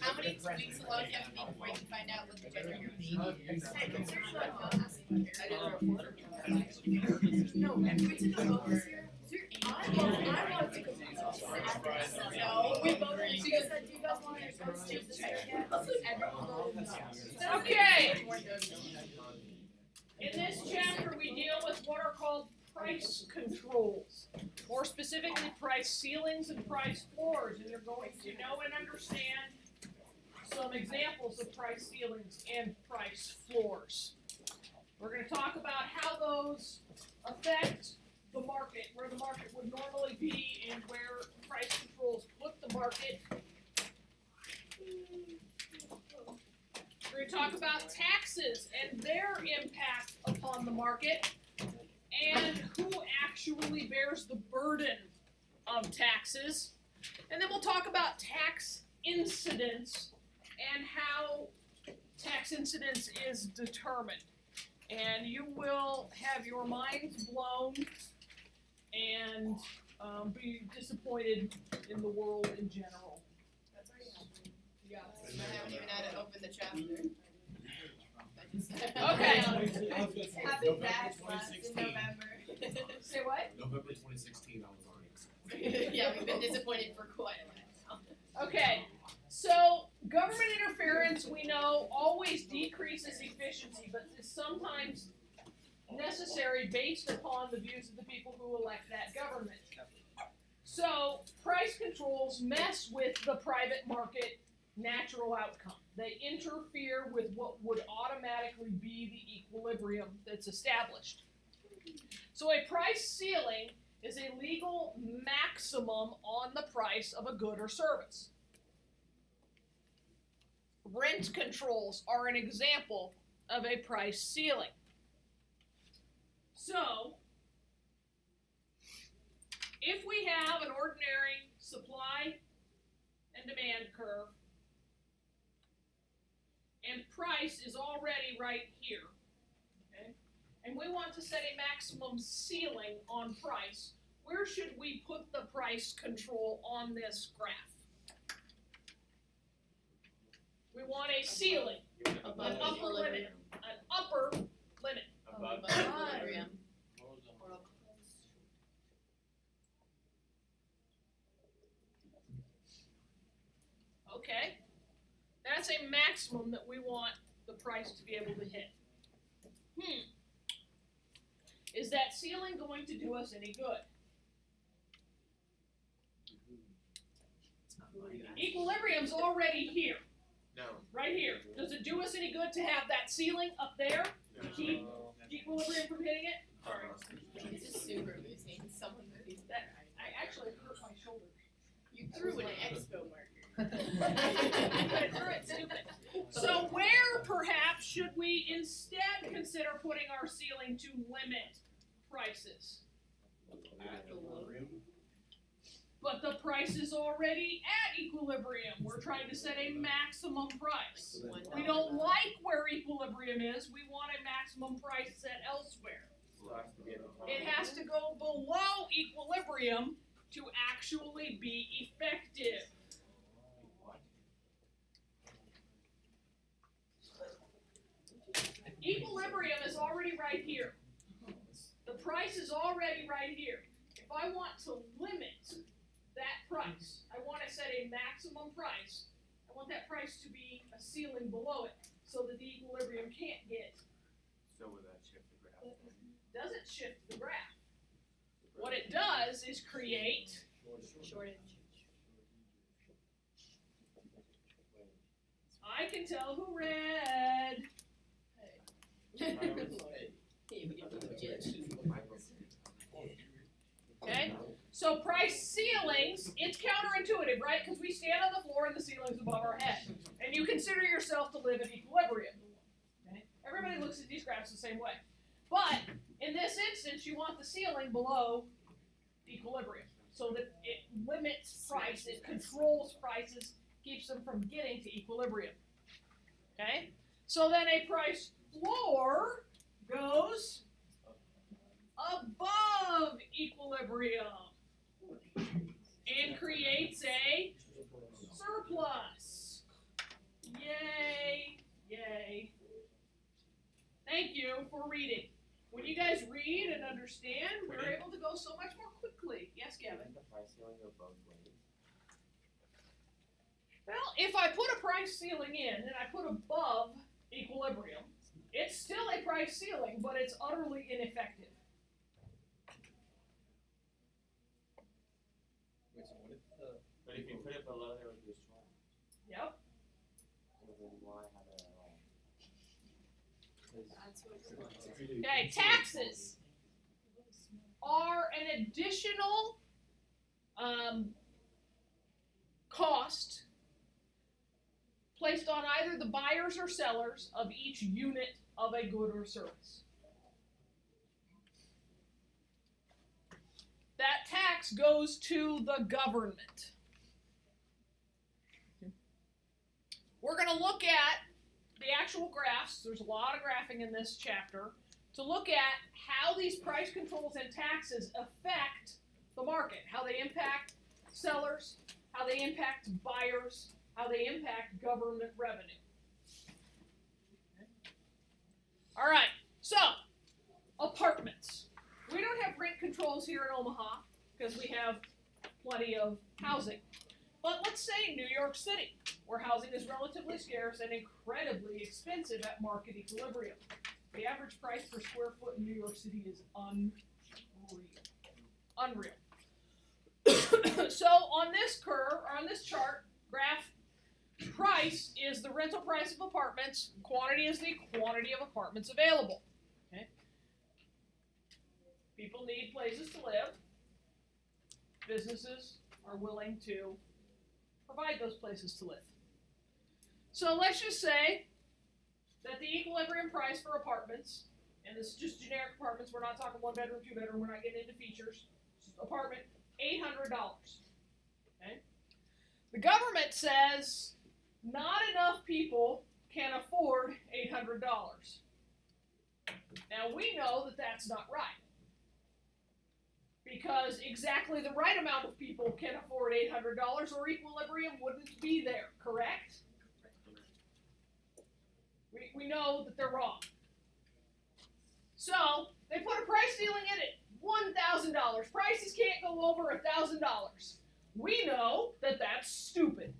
How many weeks alone do you have to be before you can find out what the gender you're being? No, we took a vote this year. I want, to go to the No, we voted. You guys do you guys want to go to the second? Everyone voted no. Okay. In this chapter, we deal with what are called price controls. More specifically, price ceilings and price floors, and you're going to know and understand some examples of price ceilings and price floors. We're gonna talk about how those affect the market, where the market would normally be and where price controls put the market. We're gonna talk about taxes and their impact upon the market and who actually bears the burden of taxes. And then we'll talk about tax incidence and how tax incidence is determined. And you will have your minds blown and um, be disappointed in the world in general. That's already happening. Yeah. I haven't even had to open the chapter. Okay. Having that class in November. Say what? November twenty sixteen, I was on it. Yeah, we've been disappointed for quite a while now. Okay, so government interference, we know, always decreases efficiency, but is sometimes necessary based upon the views of the people who elect that government. So price controls mess with the private market natural outcome. They interfere with what would automatically be the equilibrium that's established. So a price ceiling is a legal maximum on the price of a good or service. Rent controls are an example of a price ceiling. So, if we have an ordinary supply and demand curve, and price is already right here, okay, and we want to set a maximum ceiling on price, where should we put the price control on this graph? We want a ceiling, Above an upper equilibrium. limit, an upper limit. Above equilibrium. Okay? That's a maximum that we want the price to be able to hit. Hmm. Is that ceiling going to do us any good? Equilibrium's already here, No. right here. Does it do us any good to have that ceiling up there to keep equilibrium from hitting it? Sorry. This is super amusing. Someone moved That, I actually hurt my shoulder. You threw an expo marker. I threw it stupid. So where perhaps should we instead consider putting our ceiling to limit prices? But the price is already at equilibrium. We're trying to set a maximum price. We don't like where equilibrium is. We want a maximum price set elsewhere. It has to go below equilibrium to actually be effective. Equilibrium is already right here. The price is already right here. If I want to limit that price, I want to set a maximum price. I want that price to be a ceiling below it so that the equilibrium can't get, So would that shift the graph? doesn't shift the graph. What it does is create Shortage. I can tell who read. Okay? So price ceilings, it's counterintuitive, right? Because we stand on the floor and the ceiling's above our head. And you consider yourself to live in equilibrium. Okay? Everybody looks at these graphs the same way. But in this instance, you want the ceiling below equilibrium so that it limits price, it controls prices, keeps them from getting to equilibrium. Okay? So then a price floor goes above equilibrium and creates a surplus. Yay, yay. Thank you for reading. When you guys read and understand, we're able to go so much more quickly. Yes, Gavin. Well, if I put a price ceiling in and I put above equilibrium, it's still a price ceiling, but it's utterly ineffective. But if you put it below, there would be a short. Yep. So then why have it at all? 'Cause That's what if we're- you do- Okay, taxes are an additional um, cost placed on either the buyers or sellers of each unit of a good or service. That tax goes to the government. We're going to look at the actual graphs. There's a lot of graphing in this chapter to look at how these price controls and taxes affect the market, how they impact sellers, how they impact buyers, how they impact government revenue. All right, so apartments. We don't have rent controls here in Omaha because we have plenty of housing. But let's say New York City, where housing is relatively scarce and incredibly expensive at market equilibrium. The average price per square foot in New York City is unreal. Unreal. so on this curve, or on this chart, graph, price is the rental price of apartments, quantity is the quantity of apartments available. Okay? People need places to live. Businesses are willing to provide those places to live. So let's just say that the equilibrium price for apartments, and this is just generic apartments, we're not talking one bedroom, two bedroom, we're not getting into features. Apartment, eight hundred dollars. Okay? The government says not enough people can afford eight hundred dollars. Now we know that that's not right. Because exactly the right amount of people can afford $800 or equilibrium wouldn't be there, correct? We, we know that they're wrong. So, they put a price ceiling in it $1,000. Prices can't go over $1,000. We know that that's stupid.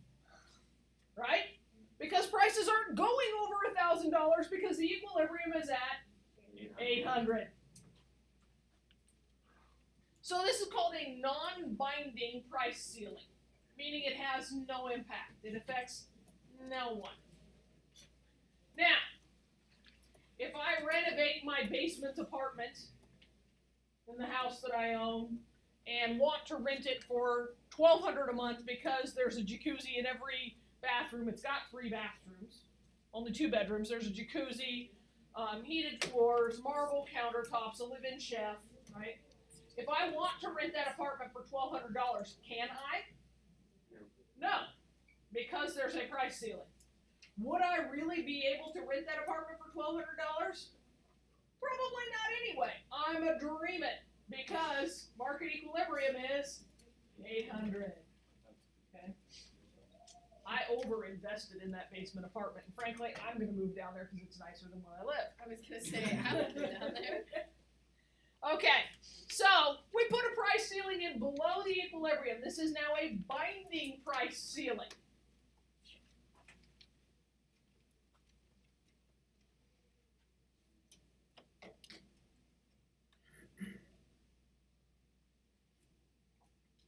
Right? Because prices aren't going over $1,000 because the equilibrium is at 800. So this is called a non-binding price ceiling, meaning it has no impact. It affects no one. Now, if I renovate my basement apartment in the house that I own and want to rent it for twelve hundred a month because there's a jacuzzi in every bathroom, it's got three bathrooms, only two bedrooms. There's a jacuzzi, um, heated floors, marble countertops, a live-in chef, right? If I want to rent that apartment for twelve hundred dollars, can I? No, because there's a price ceiling. Would I really be able to rent that apartment for twelve hundred dollars? Probably not anyway. I'm a dreaming because market equilibrium is eight hundred. Okay. I over invested in that basement apartment, and frankly, I'm gonna move down there because it's nicer than where I live. I was gonna say, I would go down there. Okay, so we put a price ceiling in below the equilibrium. This is now a binding price ceiling.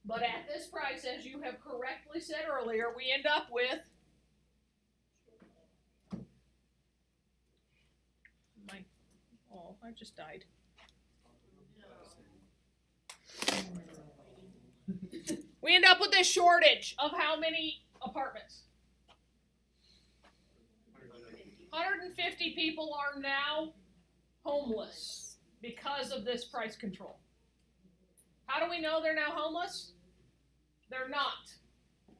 But at this price, as you have correctly said earlier, we end up with my oh, I just died. We end up with this shortage of how many apartments? 150 people are now homeless because of this price control. How do we know they're now homeless? They're not.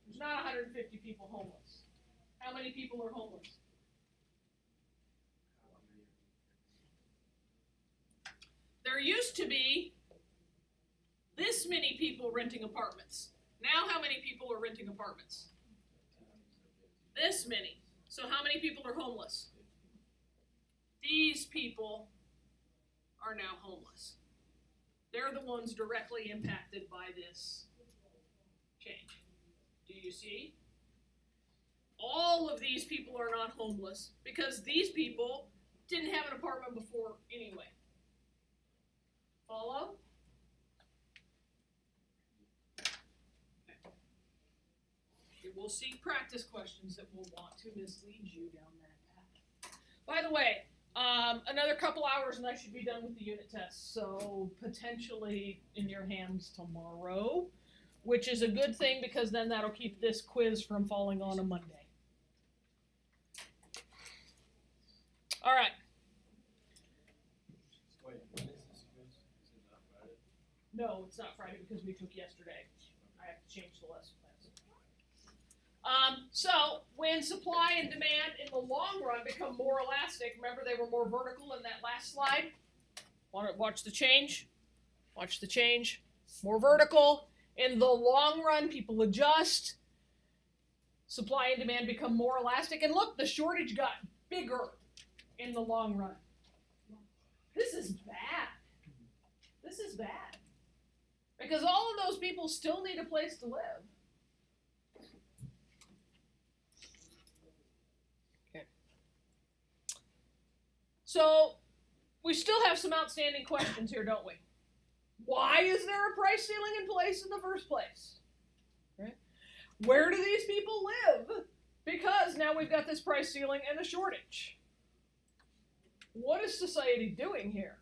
There's not 150 people homeless. How many people are homeless? There used to be this many people renting apartments. Now, how many people are renting apartments? This many. So, how many people are homeless? These people are now homeless. They're the ones directly impacted by this change. Do you see? All of these people are not homeless because these people didn't have an apartment before anyway. Follow? Will see practice questions that will want to mislead you down that path. By the way, um, another couple hours and I should be done with the unit test, so potentially in your hands tomorrow, which is a good thing because then that'll keep this quiz from falling on a Monday. All right. Wait, when is this quiz? Is it not Friday? No, it's not Friday because we took yesterday. I have to change the lesson plans. Um, so when supply and demand in the long run become more elastic, remember they were more vertical in that last slide. Watch the change? Watch the change. More vertical. In the long run, people adjust. Supply and demand become more elastic, and look, the shortage got bigger in the long run. This is bad. This is bad. Because all of those people still need a place to live. So, we still have some outstanding questions here, don't we? Why is there a price ceiling in place in the first place? Right? Where do these people live? Because now we've got this price ceiling and a shortage. What is society doing here?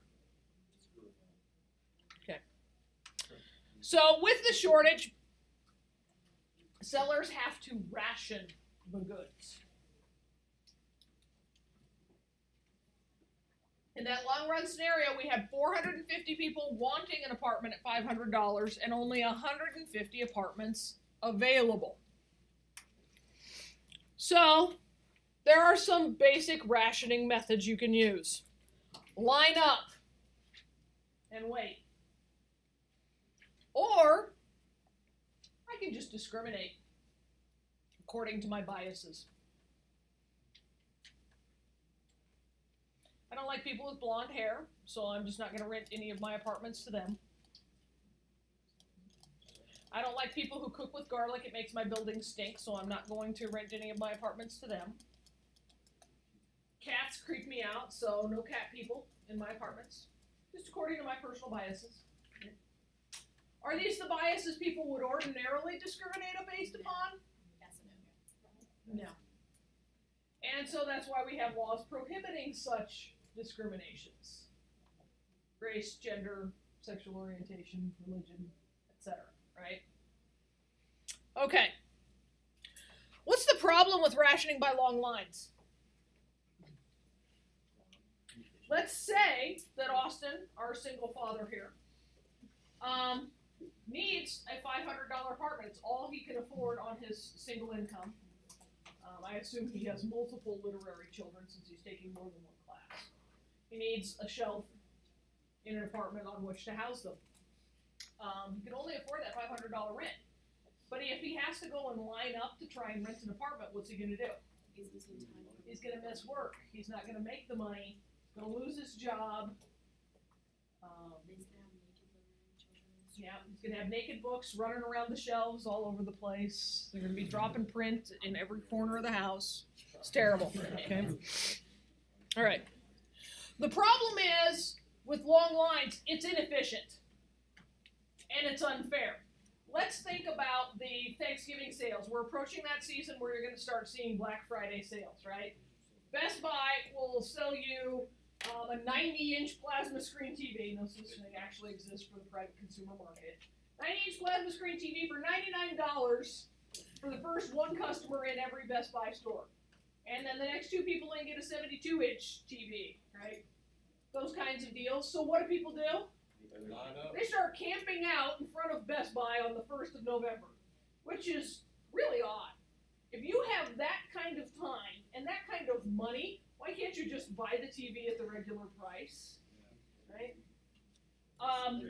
Okay. So with the shortage, sellers have to ration the goods. In that long run scenario, we had 450 people wanting an apartment at $500 and only 150 apartments available. So, there are some basic rationing methods you can use. Line up and wait. Or I can just discriminate according to my biases. I don't like people with blonde hair, so I'm just not going to rent any of my apartments to them. I don't like people who cook with garlic, it makes my building stink, so I'm not going to rent any of my apartments to them. Cats creep me out, so no cat people in my apartments, just according to my personal biases. Are these the biases people would ordinarily discriminate based upon? Yes and no. No. And so that's why we have laws prohibiting such discriminations. Race, gender, sexual orientation, religion, etc. Right? Okay. What's the problem with rationing by long lines? Let's say that Austin, our single father here, um, needs a $500 apartment. It's all he can afford on his single income. Um, I assume he has multiple literary children since he's taking more than one. He needs a shelf in an apartment on which to house them. Um, he can only afford that $500 rent. But if he has to go and line up to try and rent an apartment, what's he going to do? He's. He's going to miss work. He's not going to make the money. Going to lose his job. Um, He's. Yeah, he's gonna have naked books running around the shelves all over the place. They're gonna be dropping print in every corner of the house. It's terrible. Okay. All right. The problem is with long lines, it's inefficient and it's unfair. Let's think about the Thanksgiving sales. We're approaching that season where you're going to start seeing Black Friday sales, right? Best Buy will sell you um, a 90 inch plasma screen TV. No such thing actually exists for the private consumer market. 90 inch plasma screen TV for $99 for the first one customer in every Best Buy store. And then the next two people in get a 72 inch TV, right? Those kinds of deals. So what do people do? They start camping out in front of Best Buy on the 1st of November, which is really odd. If you have that kind of time and that kind of money, why can't you just buy the TV at the regular price? Right? Um,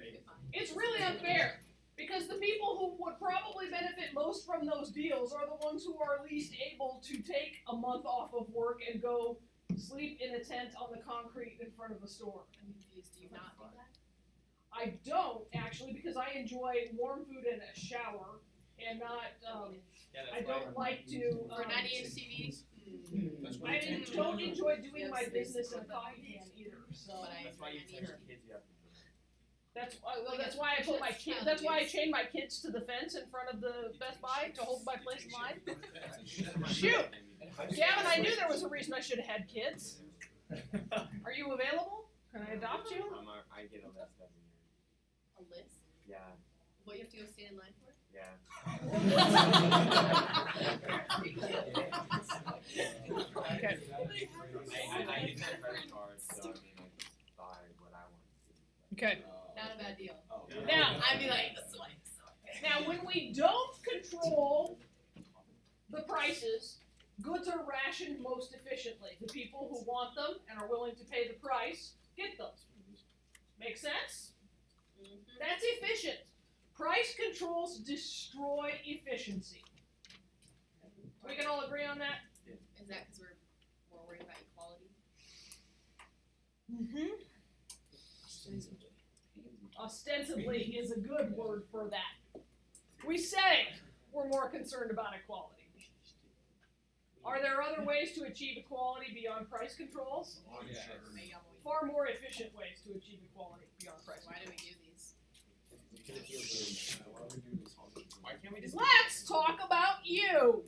it's really unfair because the people who would probably benefit most from those deals are the ones who are least able to take a month off of work and go sleep in a tent on the concrete in front of a store. I'm confused. do you not do that? I don't actually because I enjoy warm food and a shower and not. Um, Yeah, I that's why don't like to. For Um, 90 inch TVs? That's why I you didn't, teach- don't enjoy doing Yes, my business in a support coffee can either. So But I- That's why you I your kids you have to. that's why. Well, Well, that's why I put my that's kid. That's why I chained my kids to the fence in front of the Best Buy to hold my place in line. Shoot. Gavin, I knew there was a reason I should have had kids. Are you available? Can I adopt you? I'm a, I get a list every year. A list? Yeah, What you have to go stand in line for? yeah. Okay. I, I, I use my credit card, so I mean, I just buy what I want to see. Okay. Not a bad deal. Oh. Now- I'd be like, this one. Now, when we don't control the prices, goods are rationed most efficiently. The people who want them and are willing to pay the price get them. Make sense? Mhm. That's efficient. Price controls destroy efficiency. We can all agree on that? Is that because we're more worried about equality? Mm-hmm. Ostensibly is a good word for that. We say we're more concerned about equality. Are there other ways to achieve equality beyond price controls? Maybe I'm always- Far more efficient ways to achieve equality beyond price Why do controls. we do these? Why can't we just? Let's talk about you,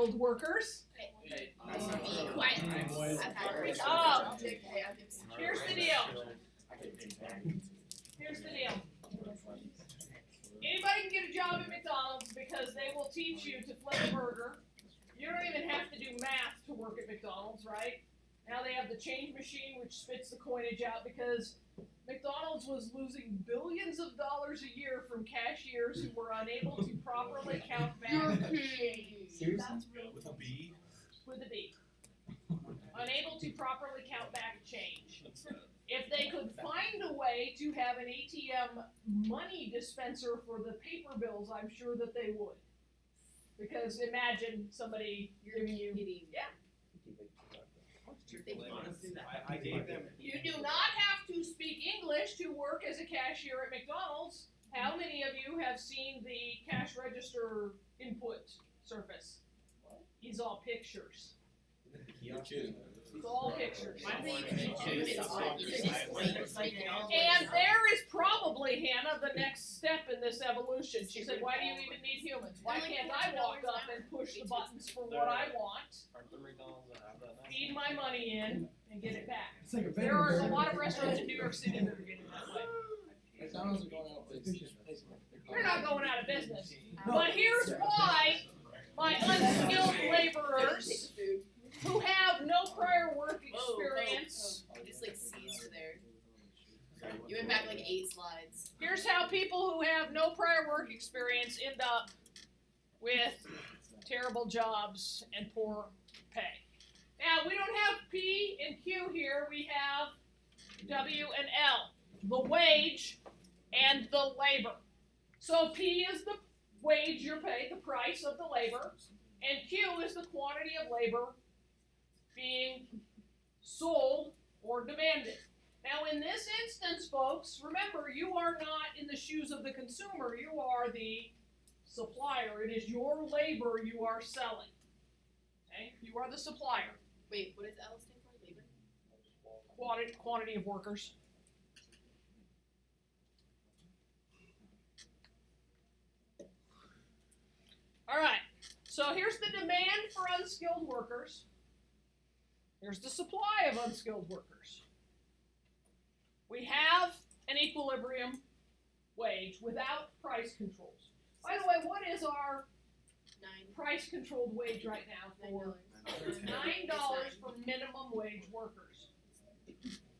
unskilled workers. Oh. Here's the deal. Here's the deal. Anybody can get a job at McDonald's because they will teach you to flip a burger. You don't even have to do math to work at McDonald's, right? Now they have the change machine which spits the coinage out because McDonald's was losing billions of dollars a year from cashiers who were unable to properly count back Seriously? With a B? with a B. Unable to properly count back change. If they could find a way to have an ATM money dispenser for the paper bills, I'm sure that they would. Because imagine somebody giving you. Kidding. Yeah. Honestly, I, I gave them. You do not have to speak English to work as a cashier at McDonald's. How many of you have seen the cash register input surface? It's all pictures. You're kidding. It's all pictures. Why do they even need humans? Why do they just wait? It's like they all- And there is probably, Hannah, the next step in this evolution. She said, Why do you even need humans? Why can't I walk up and push the buttons for what I want, Aren't there McDonald's that have that now? feed my money in, and get it back? It's like a There are a lot of restaurants in New York City that are getting that way. McDonald's are going out of business. They're not going out of business. But here's why my unskilled laborers who have no prior work experience, Just like Caesar there. You went back like eight slides. here's how people who have no prior work experience end up with terrible jobs and poor pay. Now, we don't have P and Q here, we have W and L the wage and the labor. So, P is the wage you're paid, the price of the labor, and Q is the quantity of labor being sold or demanded. Now, in this instance, folks, remember you are not in the shoes of the consumer, you are the supplier. It is your labor you are selling. Okay? You are the supplier. Wait, what does L stand for? Labor? Quantity, quantity of workers. All right. So here's the demand for unskilled workers. Here's the supply of unskilled workers. We have an equilibrium wage without price controls. By the way, what is our Nine. price controlled wage right now Nine for dollars. nine dollars for minimum wage workers.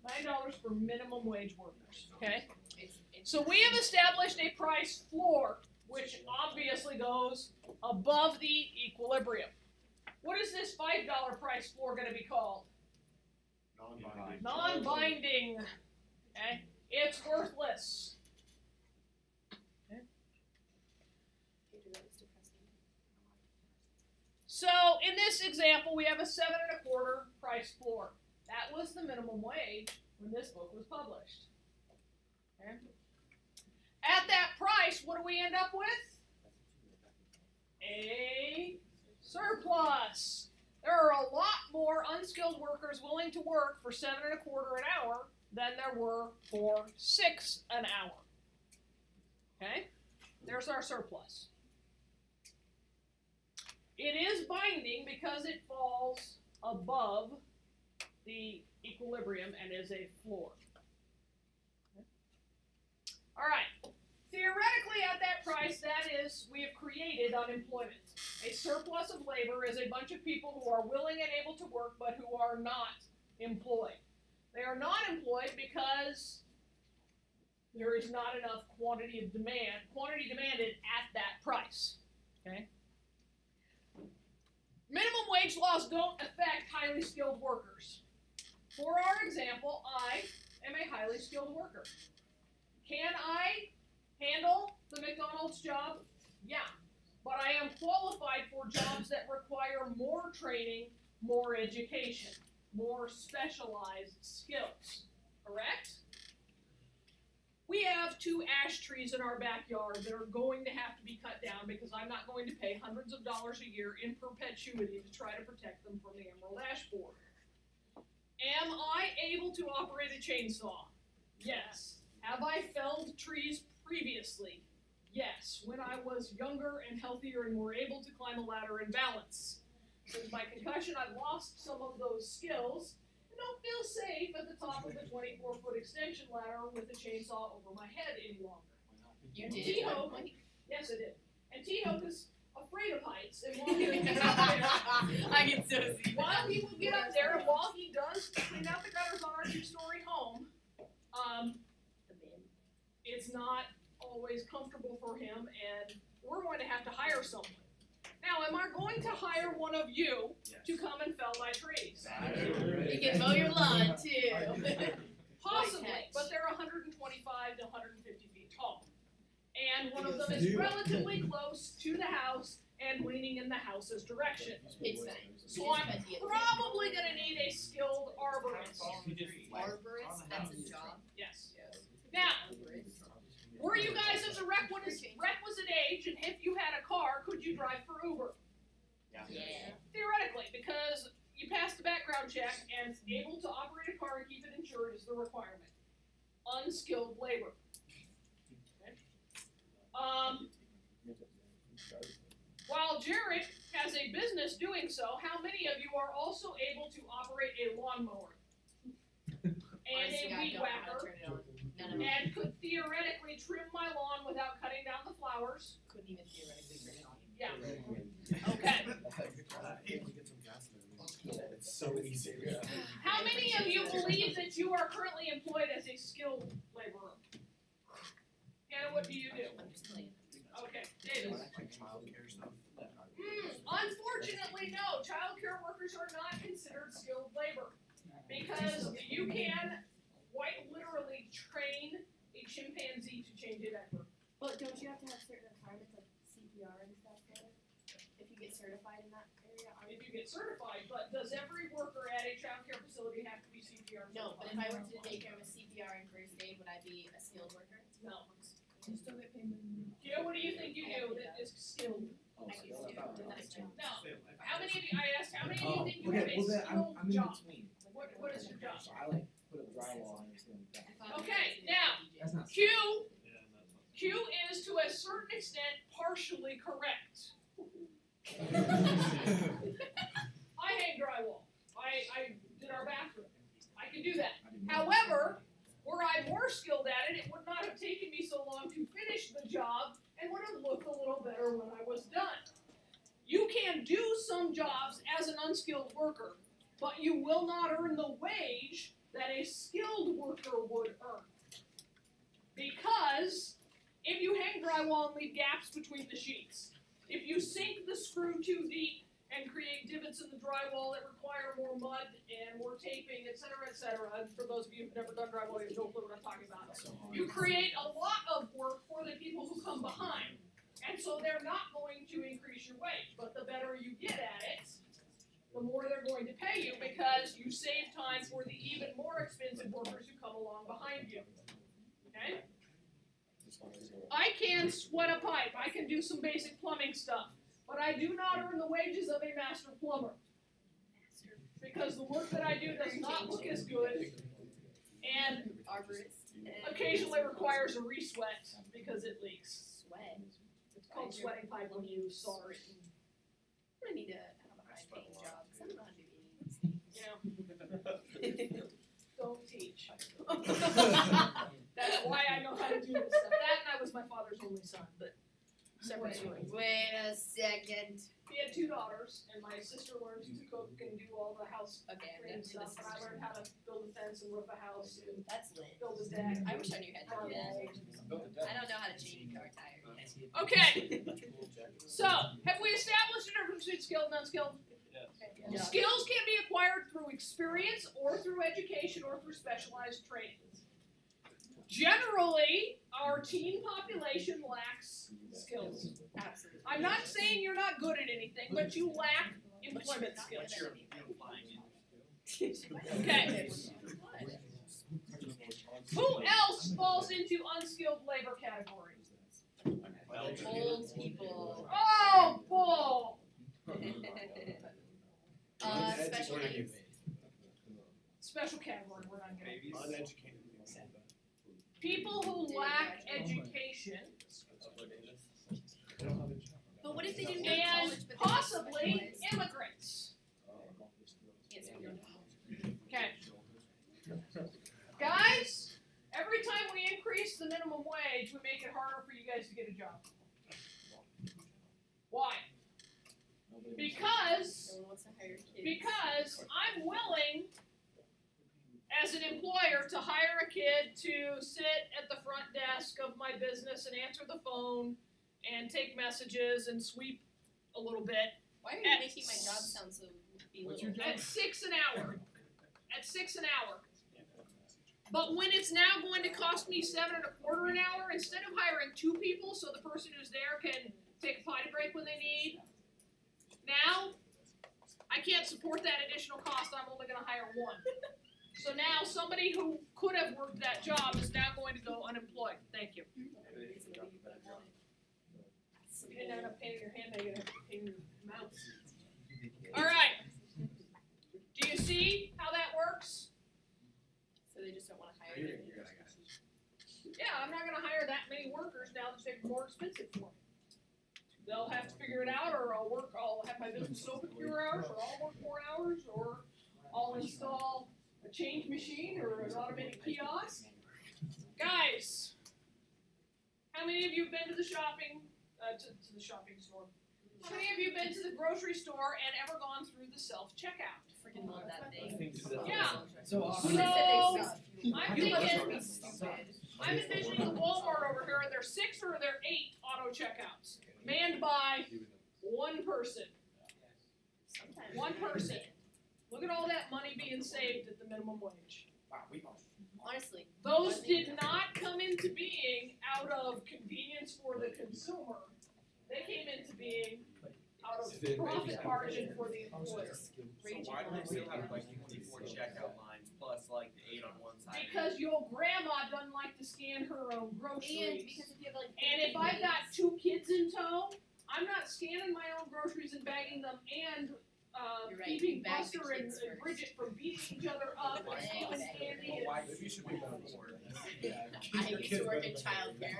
Nine dollars for minimum wage workers. Okay? It's, it's So we have established a price floor, which obviously goes above the equilibrium. What is this five dollar price floor going to be called? Non-binding. Non-binding. Okay? It's worthless. So in this example, we have a seven and a quarter price floor. That was the minimum wage when this book was published. Okay? At that price, what do we end up with? A surplus. There are a lot more unskilled workers willing to work for seven and a quarter an hour than there were for six an hour. Okay? There's our surplus. It is binding because it falls above the equilibrium and is a floor. Okay? All right. Theoretically, at that price, that is, we have created unemployment. A surplus of labor is a bunch of people who are willing and able to work but who are not employed. They are not employed because there is not enough quantity of demand, quantity demanded at that price. Okay? Minimum wage laws don't affect highly skilled workers. For our example, I am a highly skilled worker. Can I handle the McDonald's job? Yeah. But I am qualified for jobs that require more training, more education, more specialized skills. Correct? We have two ash trees in our backyard that are going to have to be cut down because I'm not going to pay hundreds of dollars a year in perpetuity to try to protect them from the emerald ash borer. Am I able to operate a chainsaw? Yes. Have I felled trees previously? Yes. When I was younger and healthier and more able to climb a ladder and balance. Since my concussion, I've lost some of those skills and don't feel safe at the top of the 24 foot extension ladder with a chainsaw over my head any longer. You And did. T-Hope, yes, I did. And T-Hope is afraid of heights, and while he will get up there, I can so see while he will get up there, and while he does clean out the gutters on our two-story home, um, it's not always comfortable for him, and we're going to have to hire someone. Now, am I going to hire one of you to come and fell my trees? You can mow your lawn too. Possibly, but they're 125 to 150 feet tall. And one of them is relatively close to the house and leaning in the house's direction. It's. So I'm probably gonna need a skilled arborist. Arborist, that's a job. Yes. Now, were you guys of the requisite, requisite age, and if you had a car, could you drive for Uber? Yeah. Theoretically, because you passed the background check and able to operate a car and keep it insured is the requirement. Unskilled labor. Okay. Um, while Jared has a business doing so, how many of you are also able to operate a lawnmower? And Honestly, a I weed don't know how to whacker? And could theoretically trim my lawn without cutting down the flowers? Couldn't even theoretically turn it on. Yeah. Okay. It's so easy. How many of you believe that you are currently employed as a skilled laborer? Hannah, what do you do? I'm just playing. Okay, Davis. Hmm, unfortunately, no. Childcare workers are not considered skilled labor because you can quite literally train a chimpanzee to change a diaper. But don't you have to have certain requirements like CPR and stuff for it? If you get certified in that area? are If you get certified, but does every worker at a child care facility have to be CPR certified? No, but if I worked at a daycare with CPR and first aid, would I be a skilled worker? No. You still get paid when Gil, what do you think you do that is skilled? Oh, I could do that's job. No. How many of you, I asked, how many of you Oh, think you okay, have a well then, I'm, skilled I'm in job? between. What, what is your job? So I like put up drywall and everything like that. I thought Okay, now, DJ. That's not. Q, Yeah, and that's not- Q is to a certain extent partially correct. I hang drywall. I, I did our bathroom. I can do that. I didn't know. However, were I more skilled at it, it would not have taken me so long to finish the job and would have looked a little better when I was done. You can do some jobs as an unskilled worker, but you will not earn the wage that a skilled worker would earn. Because if you hang drywall and leave gaps between the sheets, if you sink the screw too deep and create divots in the drywall that require more mud and more taping, et cetera, et cetera. For those of you who've never done drywall, you have no clue what I'm talking about. That's so hard. You create a lot of work for the people who come behind. And so they're not going to increase your wage. But the better you get at it, the more they're going to pay you because you save time for the even more expensive workers who come along behind you. Okay? I can sweat a pipe, I can do some basic plumbing stuff, but I do not earn the wages of a master plumber. Because the work that I do does not look as good and occasionally requires a re-sweat because it leaks. Sweat. It's called sweating pipe when you saw it. I'm need to have paying job, I don't know how to do any of these things. Don't teach. That's why I know how to do this stuff. That and I was my father's only son, but separate stories. Wait a second. He had two daughters, and my sister learned to cook and do all the house Okay, I'm cleaning gonna stuff, and I this. learned how to build a fence and roof a house and That's lit. build a deck. I wish I knew how to do that. Um, I don't know how to change car tires. Okay, so have we established the difference between skilled and unskilled? Yeah. Skills can be acquired through experience or through education or through specialized training. Generally, our teen population lacks skills. Absolutely. I'm not saying you're not good at anything, but you lack employment skills. Okay. Who else falls into unskilled labor category? Old people. Oh, bull! Uh, special needs. Special category, we're not gonna. Uneducated. People who lack education But what if they didn't go to and college, but they got possibly specialized? immigrants. Can't speak on Okay. Guys, every time we increase the minimum wage, we make it harder for you guys to get a job. Why? Nobody wants to- Because No one wants to hire kids. because I'm willing as an employer to hire a kid to sit at the front desk of my business and answer the phone and take messages and sweep a little bit Why are you At making my job sound so What's your belittled? at six an hour. At six an hour. But when it's now going to cost me seven and a quarter an hour, instead of hiring two people so the person who's there can take a potty break when they need, now I can't support that additional cost. I'm only going to hire one. So now somebody who could have worked that job is now going to go unemployed. Thank you. You didn't have enough pain your hand, now you have pain in your mouth. All right. Do you see how that works? So they just don't wanna hire You're, them. you're gonna get Yeah, I'm not gonna hire that many workers now that they're more expensive for me. They'll have to figure it out, or I'll work, I'll have my business open fewer hours, or I'll work more hours, or I'll install a change machine or an automated kiosk. Guys, how many of you have been to the shopping, uh, to, to the shopping store? How many of you have been to the grocery store and ever gone through the self checkout? Freaking love that thing. Yeah. So When awesome. they said So, I'm thinking. I'm envisioning the Walmart over here, and there's six or there eight auto checkouts, manned by one person. One person. Look at all that money being saved at the minimum wage. Wow, we are. Honestly, Those did not come into being out of convenience for the consumer. They came into being out of profit margin for the employer. So why do they still have like twenty-four checkout lines plus like the eight on one side? Because your grandma doesn't like to scan her own and groceries. because if you have like. And if I've got two kids in tow, I'm not scanning my own groceries and bagging them and uh, You're right, keeping you bag the Buster and, and. Bridget from beating each other up and Right. stealing candy. Well, why, you should be on board. I used to work in childcare.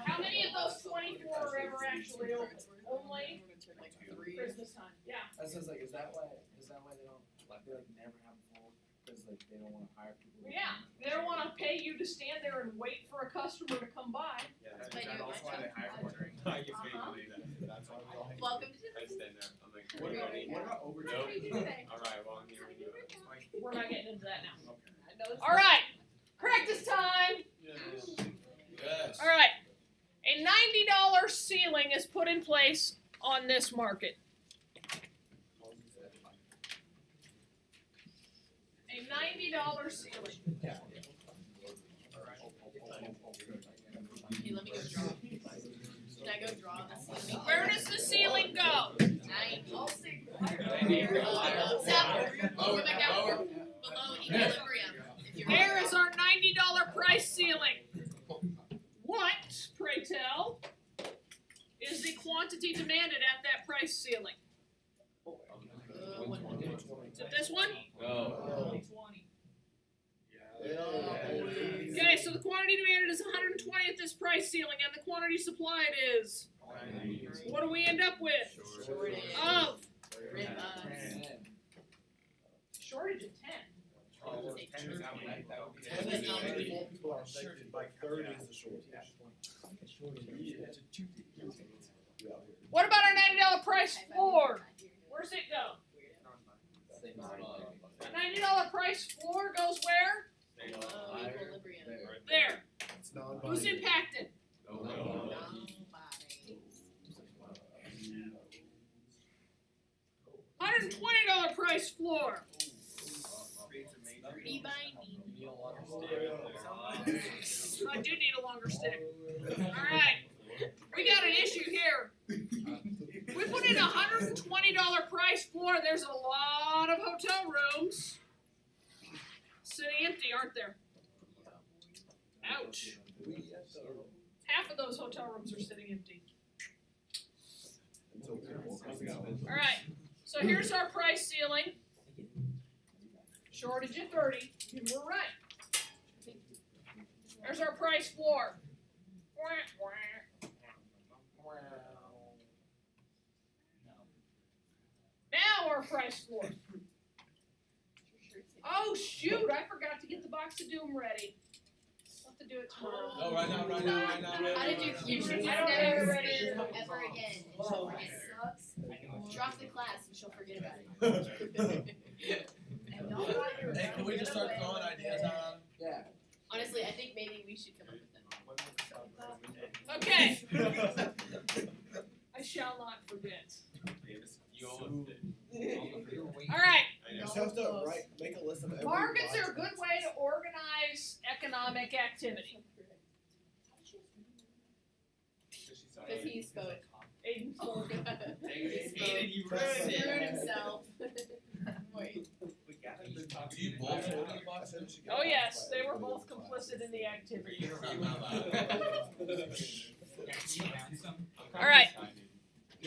how many of those 24 are ever actually open? Only Like three. Christmas time. Yeah. That says like, is that why, is that why they don't, like, they like never have full, cause like they don't wanna hire people. Yeah. They don't want to pay you to stand there and wait for a customer to come by. Yeah, That's that's what I do at also my why they hire ordering. I get paid Uh-huh. to that. That's why we all. Welcome to I stand there, I'm like, What what about- about, what about overtime? What do you do today? Alright, well, I'm here, we do it. We're not getting into that now. Okay. All right. Practice time. Yes. All right. A $90 ceiling is put in place on this market. A $90 ceiling. Hey, let me go draw. Can I go draw the ceiling? Where does the ceiling go? Ninety. Stop, go back down, below equilibrium, if you're. There is our ninety dollar price ceiling. What, pray tell, is the quantity demanded at that price ceiling? Is it this one? No. Okay, so the quantity demanded is 120 at this price ceiling, and the quantity supplied is. What do we end up with? Shortage. Of Rip shortage of 10. Ten is how many more people are affected, like thirty is the shortage. What about our $90 price floor? Where's it go? The $90 price floor goes where? There. Who's impacted? $120 price floor. Pretty binding. I do need a longer stick. Alright. We got an issue here. We put in a hundred and twenty dollar price floor. There's a lot of hotel rooms sitting empty, aren't there? Ouch. Half of those hotel rooms are sitting empty. Alright, so here's our price ceiling. Shortage of thirty. and We're right. There's our price floor. Now our price floor. Oh shoot, I forgot to get the box of doom ready. I'll to do it tomorrow. Oh, right now, right now, right now, right How did you, you should I don't never have it ready ready. ever again, and she'll forget. Oh, Drop the class and she'll forget about it. Hey, can we just start throwing ideas out? Yeah. Honestly, I think maybe we should come up with them. Okay, I shall not forget. You almost did. Alright, I You just have to write, make a list of every. markets are a good way to organize economic activity. Cause he spoke. Aiden spoke. He spoke. You ruined it. Screwed himself. Wait. Do you both hold these boxes? Oh yes, they were both complicit in the activity. All right.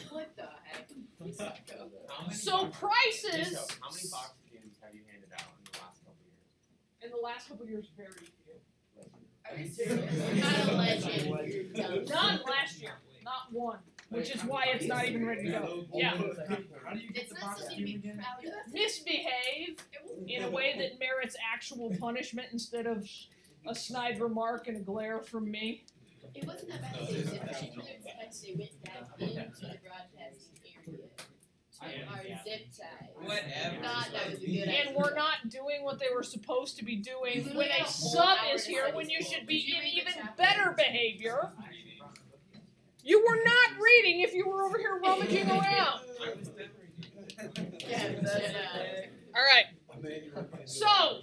What the heck? You psycho. So prices How many box games have you handed out in the last couple years? in the last couple of years very few. Are you serious? Not a legend, you're dumb. Not last year, not one, which is why it's not even ready to go. Yeah, How do you get It's the not box something to team be again? proud of. misbehave in a way that merits actual punishment instead of a snide remark and a glare from me. It wasn't that bad. It was in particular because they went back into the broadcasting area to our zip tie. Whatever. Thought that was a good idea. And we're not doing what they were supposed to be doing when a a sub is here when you should be you in even better behavior. You were not reading if you were over here rummaging around. Yeah, that's, uh, Alright, So-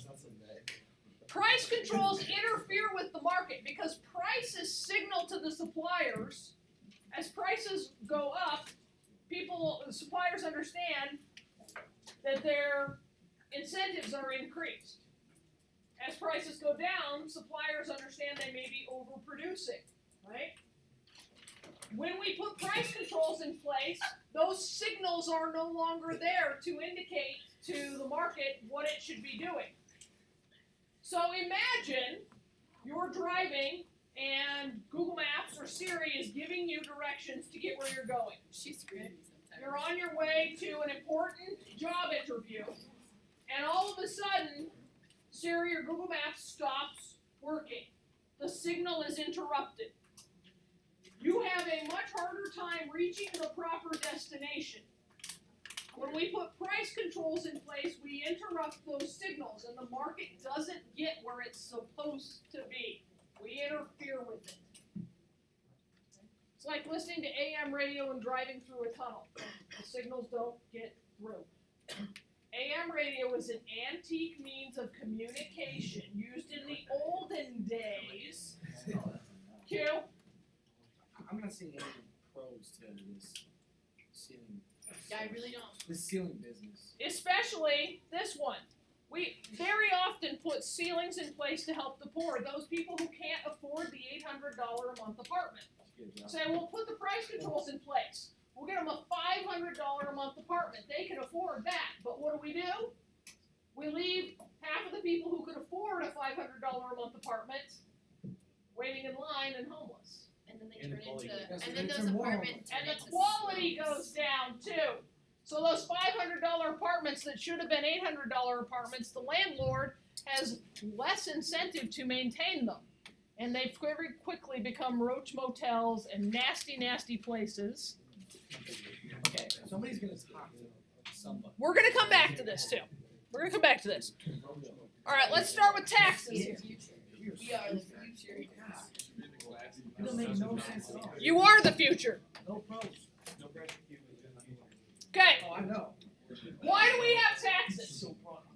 price controls interfere with the market because prices signal to the suppliers as prices go up people suppliers understand that their incentives are increased. As prices go down suppliers understand they may be overproducing right? When we put price controls in place those signals are no longer there to indicate to the market what it should be doing. So imagine you're driving and Google Maps or Siri is giving you directions to get where you're going. she screwed me sometimes. You're on your way to an important job interview, and all of a sudden, Siri or Google Maps stops working. The signal is interrupted. You have a much harder time reaching the proper destination. When we put price controls in place, we interrupt those signals, and the market doesn't get where it's supposed to be. We interfere with it. It's like listening to AM radio and driving through a tunnel. The signals don't get through. AM radio is an antique means of communication used in the olden days. Q. I'm not seeing any pros to this ceiling Yeah, I really don't. This ceiling business. especially this one. We very often put ceilings in place to help the poor, those people who can't afford the eight hundred dollar a month apartment. Good job. Say, we'll put the price controls in place. We'll get them a five hundred dollar a month apartment. They can afford that, but what do we do? We leave half of the people who could afford a five hundred dollar a month apartment waiting in line and homeless. And then they And turn the into, and then those apartments And the quality goes down too. So those five hundred dollar apartments that should have been eight hundred dollar apartments, the landlord has less incentive to maintain them. And they very quickly become roach motels and nasty, nasty places. Okay, somebody's gonna talk to somebody. We're gonna come back to this too. We're gonna come back to this. Alright, let's start with taxes here. We are the future. It'll make no sense at all. You are the future. No pros. Okay, Oh, I know. why do we have taxes?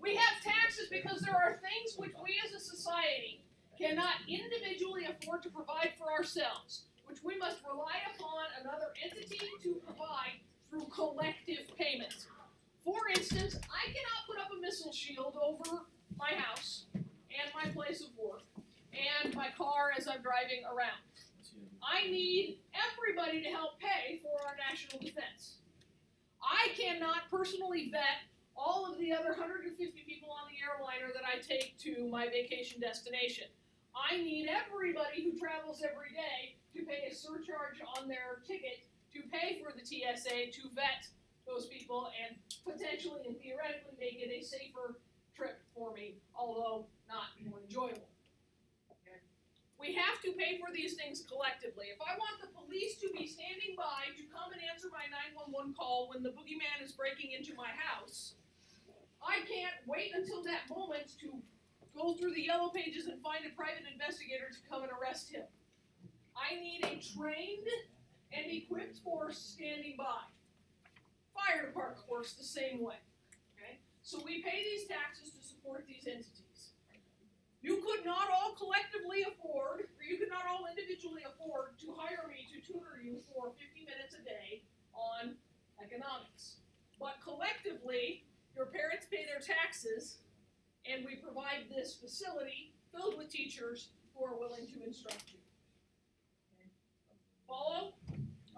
We have taxes because there are things which we as a society cannot individually afford to provide for ourselves, which we must rely upon another entity to provide through collective payments. For instance, I cannot put up a missile shield over my house and my place of work and my car as I'm driving around. I need everybody to help pay for our national defense. I cannot personally vet all of the other 150 people on the airliner that I take to my vacation destination. I need everybody who travels every day to pay a surcharge on their ticket to pay for the TSA to vet those people and potentially and theoretically make it a safer trip for me, although not more enjoyable. We have to pay for these things collectively. If I want the police to be standing by to come and answer my 911 call when the boogeyman is breaking into my house, I can't wait until that moment to go through the yellow pages and find a private investigator to come and arrest him. I need a trained and equipped force standing by. Fire department works the same way. Okay? So we pay these taxes to support these entities. You could not all collectively afford, or you could not all individually afford to hire me to tutor you for 50 minutes a day on economics. But collectively, your parents pay their taxes, and we provide this facility filled with teachers who are willing to instruct you. Follow?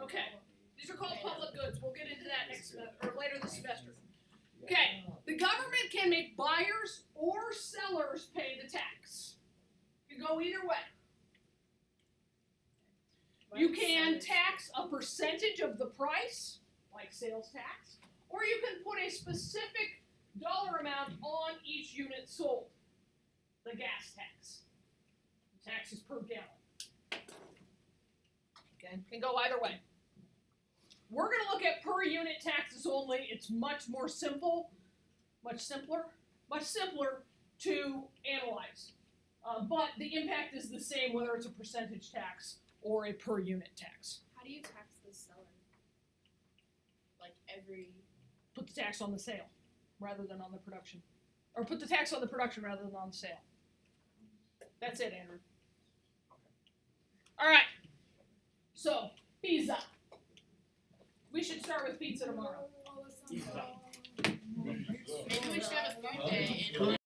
Okay. These are called public goods. We'll get into that next semester, or later this semester. Okay. The government can make buyers or sellers pay the tax. You can go either way. You can tax a percentage of the price, like sales tax, or you can put a specific dollar amount on each unit sold. The gas tax. The tax is per gallon. Okay, can go either way. We're going to look at per unit taxes only. It's much more simple, much simpler, much simpler to analyze. Uh, but the impact is the same whether it's a percentage tax or a per unit tax. How do you tax the seller? Like every. Put the tax on the sale rather than on the production. Or put the tax on the production rather than on the sale. That's it, Andrew. All right. So, pizza. We should start with pizza tomorrow. Maybe we should have a food day and